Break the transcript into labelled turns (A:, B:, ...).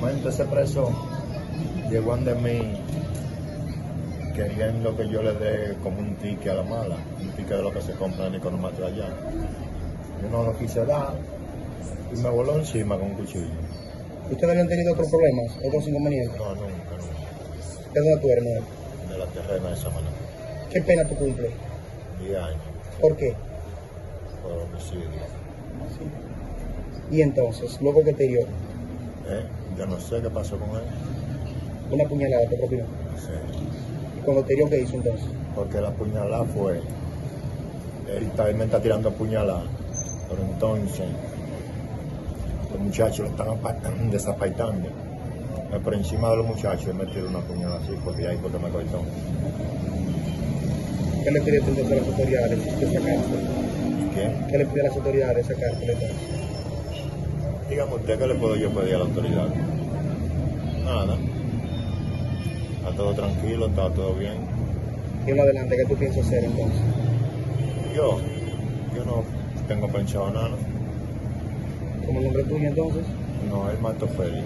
A: momento ese preso llegó ante mí queriendo que yo le dé como un ticket a la mala, un ticket de lo que se compra en Economatria allá. Yo no lo quise dar y me voló encima con un cuchillo.
B: ¿Ustedes habían tenido otros problemas, otros inconvenientes?
A: No, nunca, nunca.
B: ¿De dónde tú eres, Noel?
A: De la terrena de esa manera.
B: ¿Qué pena tú cumples?
A: 10 años
B: ¿Por qué?
A: por homicidio.
B: Y entonces, luego que te dio
A: ¿Eh? Yo no sé qué pasó con él.
B: una puñalada, te propinó.
A: Sí.
B: ¿Y cuando te dio qué hizo entonces?
A: Porque la puñalada fue. Él, me está tirando puñalada. Pero entonces, los muchachos lo estaban pa- desapaitando. Por encima de los muchachos, él me tiró una puñalada así, porque ahí porque me cortó.
B: ¿Qué le pidió entonces a las autoridades de?
A: ¿Qué?
B: ¿Qué le pidió a las autoridades cárcel entonces?
A: Dígame usted, ¿qué le puedo yo pedir a la autoridad? Nada. Está todo tranquilo, está todo bien.
B: Y en adelante, ¿qué tú piensas hacer entonces?
A: Yo, yo no tengo pensado nada.
B: ¿Como el nombre tuyo entonces?
A: No, él mató Félix.